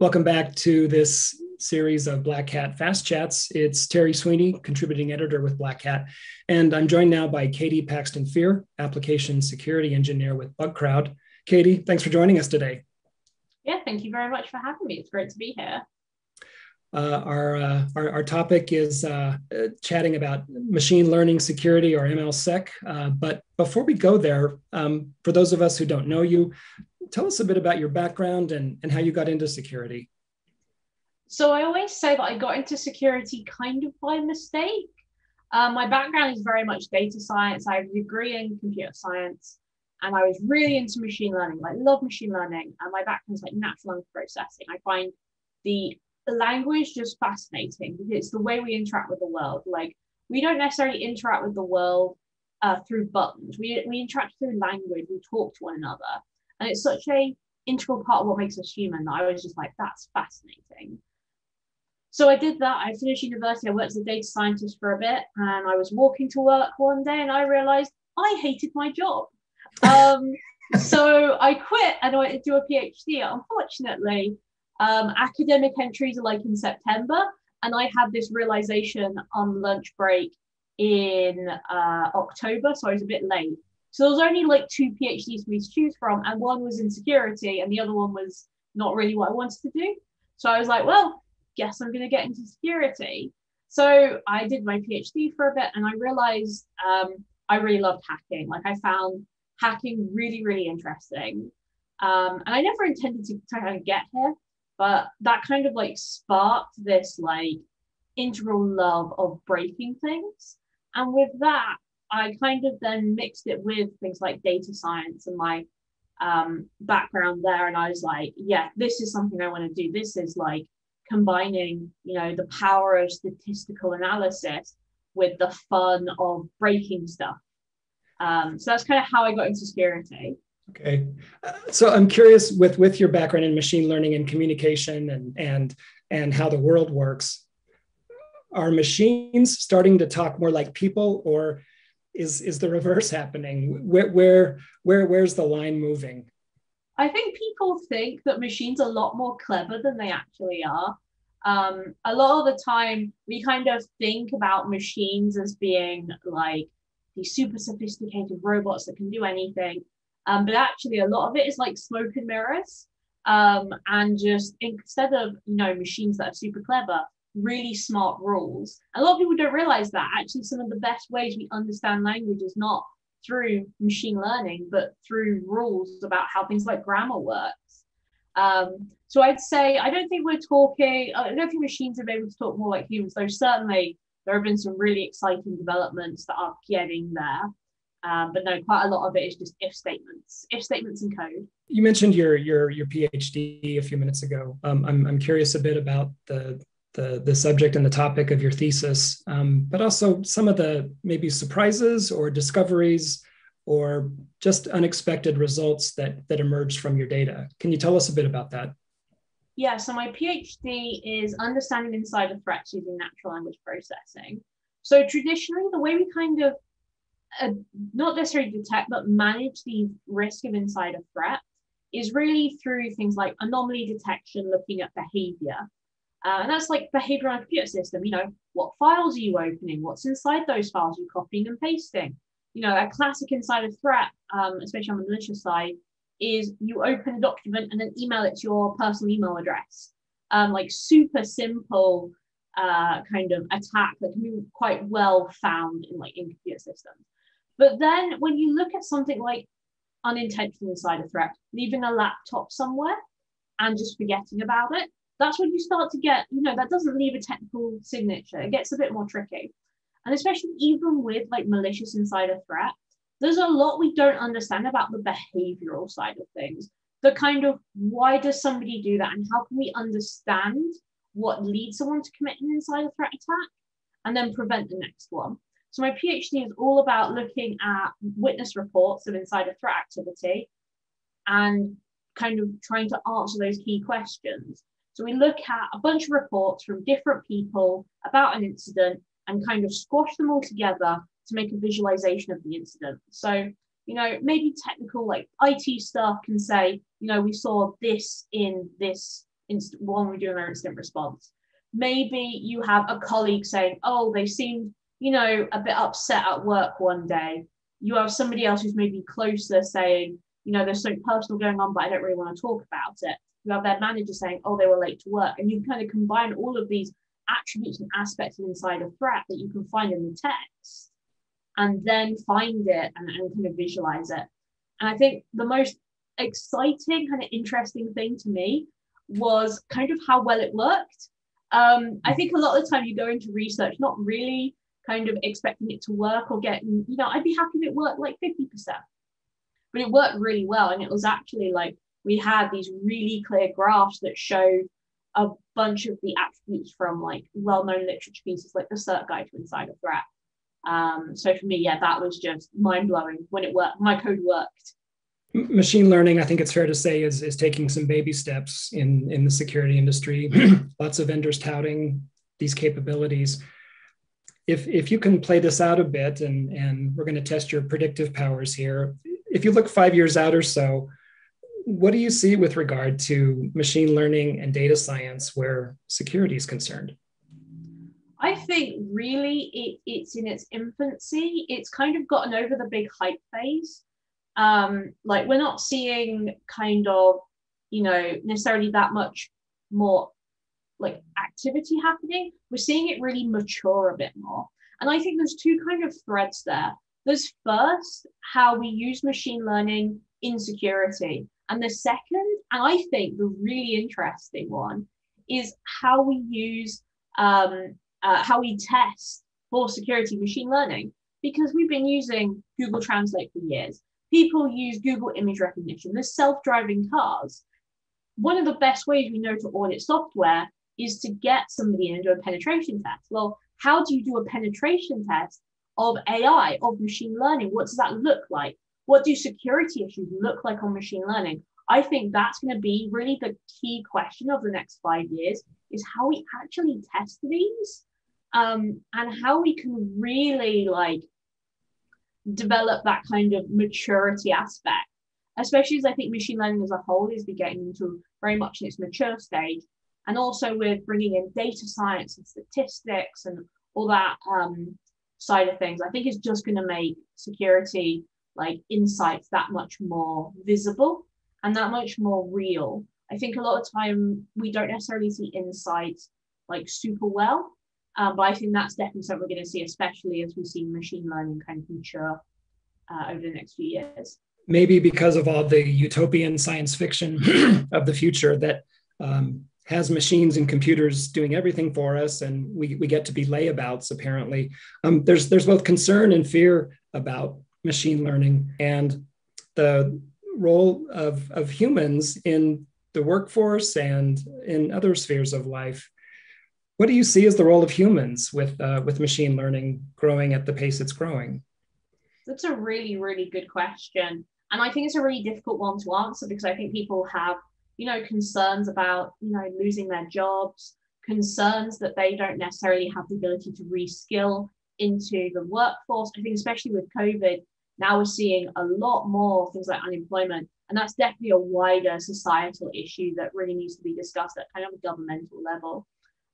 Welcome back to this series of Black Hat Fast Chats. It's Terry Sweeney, contributing editor with Black Hat, and I'm joined now by Katie Paxton Fear, application security engineer with Bugcrowd. Katie, thanks for joining us today. Yeah, thank you very much for having me. It's great to be here. Uh, our, uh, our, our, topic is uh, chatting about machine learning security or MLSec. Uh, but before we go there, um, for those of us who don't know you, tell us a bit about your background and, and how you got into security. So I always say that I got into security kind of by mistake. Um, my background is very much data science. I have a degree in computer science, and I was really into machine learning. I love machine learning, and my background is like natural language processing. I find the language just fascinating because it's the way we interact with the world. Like we don't necessarily interact with the world uh, through buttons. We we interact through language. We talk to one another, and it's such a integral part of what makes us human that I was just like, that's fascinating. So I did that. I finished university. I worked as a data scientist for a bit, and I was walking to work one day, and I realized I hated my job. Um, so I quit and I went to do a PhD. Unfortunately, um, academic entries are like in September, and I had this realization on lunch break in uh, October, so I was a bit late. So there was only like two PhDs for me to choose from, and one was in security, and the other one was not really what I wanted to do. So I was like, well, guess I'm going to get into security. So I did my PhD for a bit, and I realized um, I really loved hacking. Like I found hacking really, really interesting. Um, and I never intended to kind of get here, but that kind of like sparked this like integral love of breaking things. And with that, I kind of then mixed it with things like data science and my um, background there. And I was like, yeah, this is something I want to do. This is like combining, you know, the power of statistical analysis with the fun of breaking stuff. Um, so that's kind of how I got into security. Okay, uh, so I'm curious with with your background in machine learning and communication and and and how the world works. Are machines starting to talk more like people, or is is the reverse happening? Where where where where's the line moving? I think people think that machines are a lot more clever than they actually are. Um, a lot of the time, we kind of think about machines as being like these super sophisticated robots that can do anything. Um, but actually, a lot of it is like smoke and mirrors. Um, and just instead of you know machines that are super clever, really smart rules. A lot of people don't realize that actually some of the best ways we understand language is not through machine learning, but through rules about how things like grammar works. Um, so I'd say I don't think we're talking. I don't think machines are able to talk more like humans, though certainly there have been some really exciting developments that are getting there. Um, but no, quite a lot of it is just if statements, if statements and code. You mentioned your your your PhD a few minutes ago. Um, I'm I'm curious a bit about the the the subject and the topic of your thesis, um, but also some of the maybe surprises or discoveries or just unexpected results that that emerged from your data. Can you tell us a bit about that? Yeah, so my PhD is understanding insider threats using natural language processing. So traditionally, the way we kind of uh, not necessarily detect but manage the risk of insider threat is really through things like anomaly detection, looking at behavior. Uh, and that's like behavior on a computer system. You know, what files are you opening? What's inside those files? Are you copying and pasting? You know, a classic insider threat, um, especially on the malicious side, is you open a document and then email it to your personal email address. Um, like super simple uh, kind of attack that can be quite well found in like in computer systems. But then when you look at something like unintentional insider threat, leaving a laptop somewhere and just forgetting about it, that's when you start to get, you know, that doesn't leave a technical signature. It gets a bit more tricky. And especially even with like malicious insider threat, there's a lot we don't understand about the behavioral side of things. The kind of why does somebody do that and how can we understand what leads someone to commit an insider threat attack and then prevent the next one. So my PhD is all about looking at witness reports of insider threat activity and kind of trying to answer those key questions. So we look at a bunch of reports from different people about an incident and kind of squash them all together to make a visualization of the incident. So, you know, maybe technical like IT stuff can say, you know, we saw this in this inst- when we're doing our incident response. Maybe you have a colleague saying, "Oh, they seemed, you know, a bit upset at work one day." You have somebody else who's maybe closer saying, "You know, there's something personal going on, but I don't really want to talk about it." You have their manager saying, "Oh, they were late to work," and you kind of combine all of these attributes and aspects of insider threat that you can find in the text, and then find it and, and kind of visualize it. And I think the most exciting, kind of interesting thing to me was kind of how well it worked. Um, I think a lot of the time you go into research not really kind of expecting it to work or getting, you know, I'd be happy if it worked like 50%. But it worked really well. And it was actually like we had these really clear graphs that showed a bunch of the attributes from like well-known literature pieces like the CERT Guide to Insider Threat. Um, so for me, yeah, that was just mind-blowing when it worked. My code worked machine learning i think it's fair to say is, is taking some baby steps in, in the security industry lots of vendors touting these capabilities if, if you can play this out a bit and, and we're going to test your predictive powers here if you look five years out or so what do you see with regard to machine learning and data science where security is concerned? I think really it, it's in its infancy. It's kind of gotten over the big hype phase. Um, like we're not seeing kind of you know necessarily that much more like activity happening. We're seeing it really mature a bit more. And i think there's two kind of threads there. There's first how we use machine learning in security and the second and i think the really interesting one is how we use um, uh, how we test for security machine learning because we've been using google translate for years people use Google image recognition. There's self-driving cars. One of the best ways we know to audit software is to get somebody in and do a penetration test. Well, how do you do a penetration test of AI, of machine learning? What does that look like? What do security issues look like on machine learning? I think that's going to be really the key question of the next five years is how we actually test these um, and how we can really like develop that kind of maturity aspect, especially as I think machine learning as a whole is getting into very much in its mature stage. And also with bringing in data science and statistics and all that um, side of things, I think it's just going to make security like insights that much more visible and that much more real. I think a lot of time we don't necessarily see insights like super well um, but I think that's definitely something we're going to see, especially as we see machine learning kind of mature uh, over the next few years. Maybe because of all the utopian science fiction of the future that um, has machines and computers doing everything for us, and we, we get to be layabouts, apparently. Um, there's, there's both concern and fear about machine learning and the role of, of humans in the workforce and in other spheres of life. What do you see as the role of humans with uh, with machine learning growing at the pace it's growing? That's a really really good question, and I think it's a really difficult one to answer because I think people have you know concerns about you know losing their jobs, concerns that they don't necessarily have the ability to reskill into the workforce. I think especially with COVID, now we're seeing a lot more things like unemployment, and that's definitely a wider societal issue that really needs to be discussed at kind of a governmental level.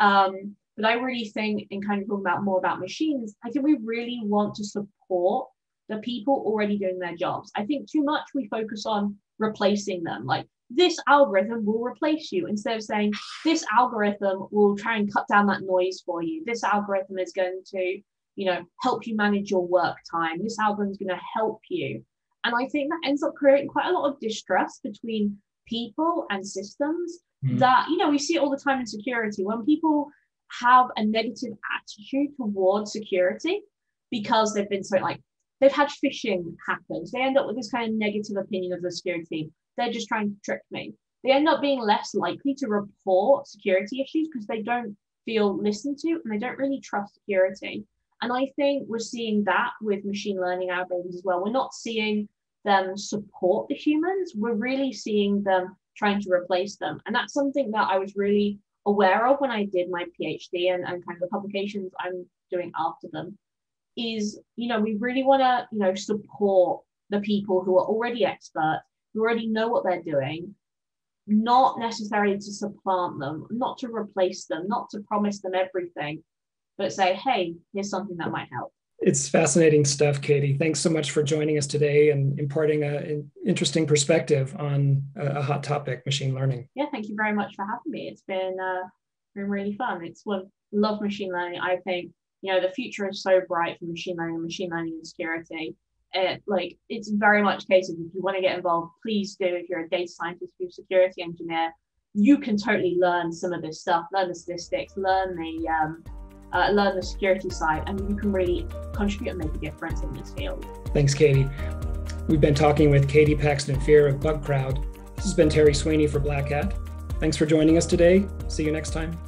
Um, but I really think, in kind of talking about more about machines, I think we really want to support the people already doing their jobs. I think too much we focus on replacing them. Like this algorithm will replace you instead of saying this algorithm will try and cut down that noise for you. This algorithm is going to, you know, help you manage your work time. This algorithm is going to help you. And I think that ends up creating quite a lot of distrust between people and systems mm. that you know we see it all the time in security when people have a negative attitude towards security because they've been so like they've had phishing happen they end up with this kind of negative opinion of the security they're just trying to trick me they end up being less likely to report security issues because they don't feel listened to and they don't really trust security and i think we're seeing that with machine learning algorithms as well we're not seeing them support the humans we're really seeing them trying to replace them. And that's something that I was really aware of when I did my PhD and, and kind of the publications I'm doing after them is, you know, we really want to, you know, support the people who are already experts, who already know what they're doing, not necessarily to supplant them, not to replace them, not to promise them everything, but say, hey, here's something that might help. It's fascinating stuff, Katie. Thanks so much for joining us today and imparting an interesting perspective on a, hot topic, machine learning. Yeah, thank you very much for having me. It's been uh, been really fun. It's one love machine learning. I think you know the future is so bright for machine learning machine learning and security. It, like it's very much case of if you want to get involved, please do. If you're a data scientist, if you're a security engineer, you can totally learn some of this stuff, learn the statistics, learn the um, uh, learn the security side, and you can really contribute and make a difference in this field. Thanks, Katie. We've been talking with Katie Paxton Fear of Bugcrowd. This has been Terry Sweeney for Black Hat. Thanks for joining us today. See you next time.